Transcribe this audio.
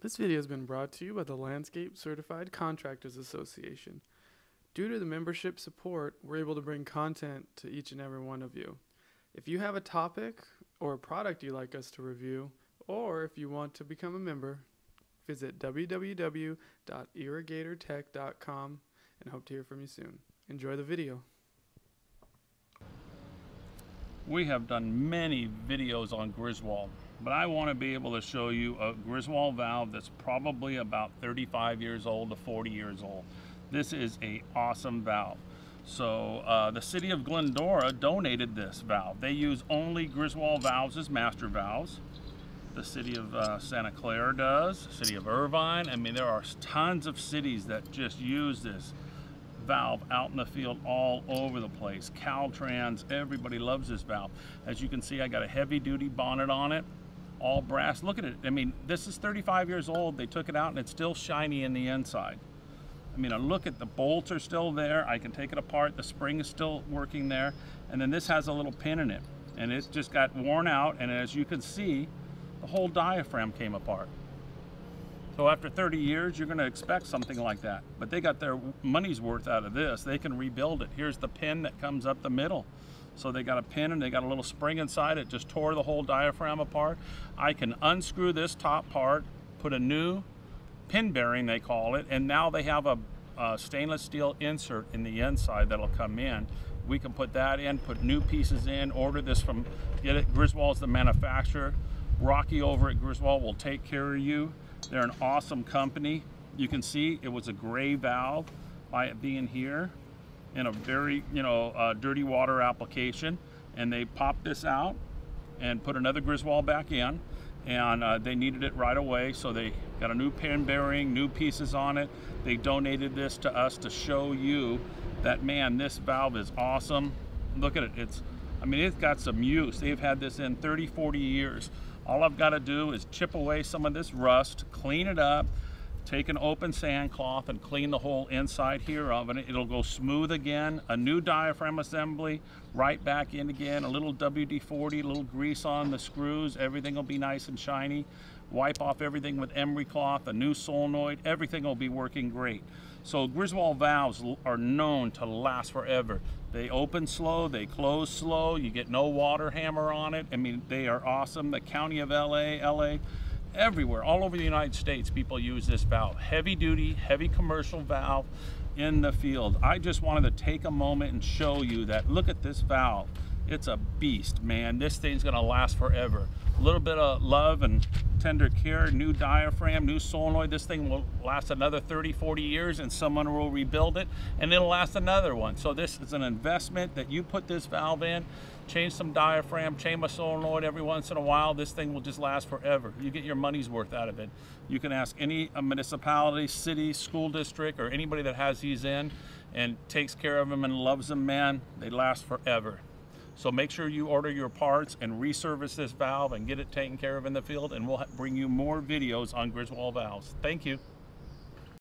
This video has been brought to you by the Landscape Certified Contractors Association. Due to the membership support, we're able to bring content to each and every one of you. If you have a topic or a product you'd like us to review, or if you want to become a member, visit www.irrigatortech.com and hope to hear from you soon. Enjoy the video. We have done many videos on Griswold, but I want to be able to show you a Griswold valve that's probably about 35 years old to 40 years old. This is a awesome valve. So uh, the city of Glendora donated this valve. They use only Griswold valves as master valves. The city of uh, Santa Clara does, city of Irvine. I mean, there are tons of cities that just use this valve out in the field all over the place. Caltrans, everybody loves this valve. As you can see, I got a heavy duty bonnet on it, all brass. Look at it. I mean, this is 35 years old. They took it out and it's still shiny in the inside. I mean, uh, look at the bolts are still there. I can take it apart. The spring is still working there. And then this has a little pin in it and it just got worn out. And as you can see, the whole diaphragm came apart. So after 30 years, you're going to expect something like that. But they got their money's worth out of this. They can rebuild it. Here's the pin that comes up the middle. So they got a pin and they got a little spring inside it, just tore the whole diaphragm apart. I can unscrew this top part, put a new pin bearing, they call it, and now they have a, a stainless steel insert in the inside that'll come in. We can put that in, put new pieces in, order this from, get it, Griswold's the manufacturer. Rocky over at Griswold will take care of you. They're an awesome company. You can see it was a gray valve by it being here in a very, you know, uh, dirty water application. And they popped this out and put another Griswold back in. And uh, they needed it right away, so they got a new pin bearing, new pieces on it. They donated this to us to show you that, man, this valve is awesome. Look at it, it's, I mean, it's got some use. They've had this in 30, 40 years. All I've got to do is chip away some of this rust, clean it up, take an open sand cloth and clean the whole inside here of it. It'll go smooth again, a new diaphragm assembly, right back in again, a little WD-40, a little grease on the screws, everything will be nice and shiny. Wipe off everything with emery cloth, a new solenoid, everything will be working great. So Griswold valves are known to last forever. They open slow, they close slow, you get no water hammer on it. I mean, they are awesome. The county of LA, LA, everywhere, all over the United States, people use this valve. Heavy duty, heavy commercial valve in the field. I just wanted to take a moment and show you that look at this valve. It's a beast, man. This thing's gonna last forever. A little bit of love and tender care, new diaphragm, new solenoid. This thing will last another 30, 40 years and someone will rebuild it and it'll last another one. So this is an investment that you put this valve in, change some diaphragm, change a solenoid every once in a while. This thing will just last forever. You get your money's worth out of it. You can ask any uh, municipality, city, school district, or anybody that has these in and takes care of them and loves them, man, they last forever. So make sure you order your parts and reservice this valve and get it taken care of in the field and we'll bring you more videos on Griswold valves. Thank you.